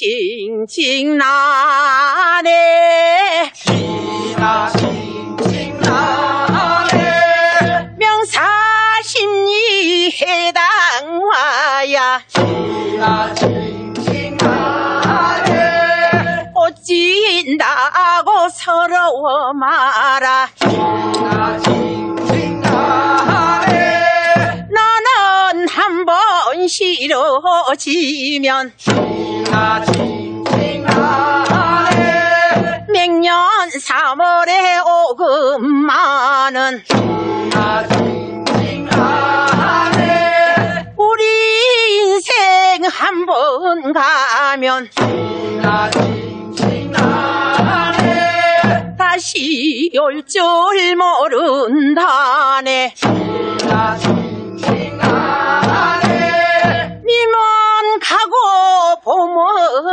징징 나네. 지나 징징 나네. 명사심리 해당화야. 지나 징징 나네. 어찌인다고 서러워 마라 지나 징징 나네. 너는 한번 싫어지면 지나 징징 나네 맹년 3월에 오금마는 지나 징징 나네 우리 인생 한 번 가면 지나 징징 나네 다시 올 줄 모른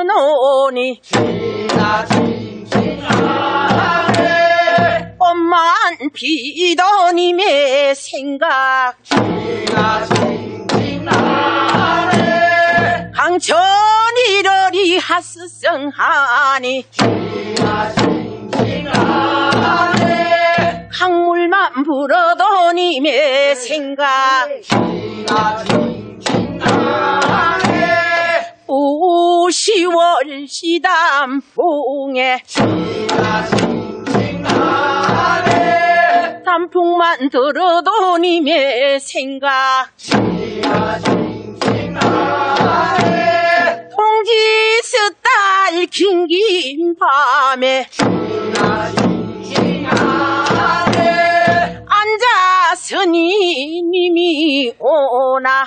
오니 지나 징징 나네 꽃만 피더님의 생각 징징 나네 강천이러리 하스성하니 징징 나네 강물만 불어도 님의 생각 지나 징 월 시담풍에 지나 징징 나네 단풍만 들어도 님의 생각. 나네 통지스 딸 긴긴 밤에 나네 앉아서니 님이 오나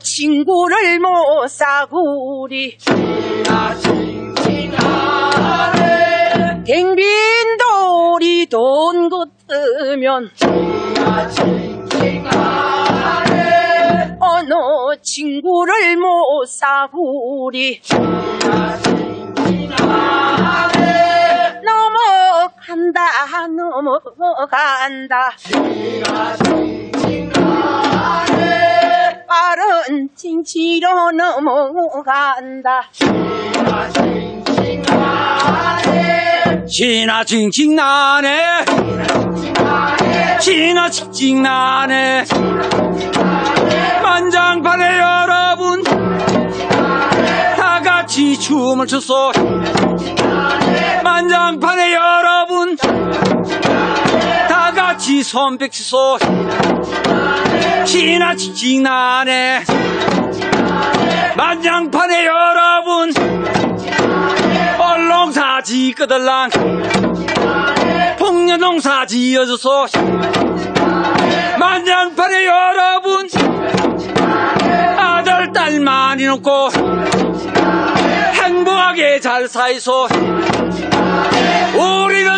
친구를 못 사구리 징징 나네 댕빈돌이 돈 지나 징징 나네 어느 친구를 못 사구리 징징 나네 넘어간다 넘어간다. 징징 나네 징치로 넘어간다. 지나 징징 나네. 지나 징징 나네. 만장판에 여러분 다 같이 춤을 췄어. 만장판에 다 같이 손뼉 치소. 지나 징징 나네. 만장판에 여러분. 얼렁사 지 끄들랑. 풍년농사 지어줘서. 만장판에 여러분. 아들 딸 많이 놓고. 행복하게 잘 사이소. 우리는